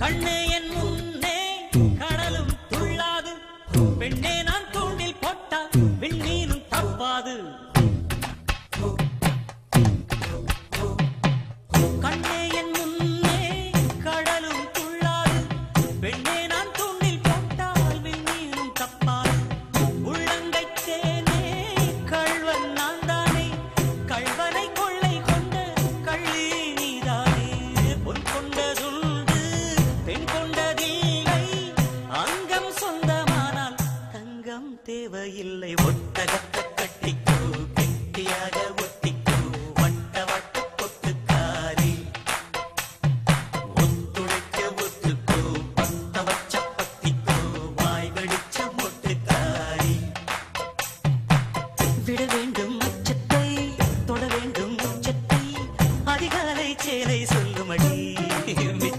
கண்ணே మధుమతి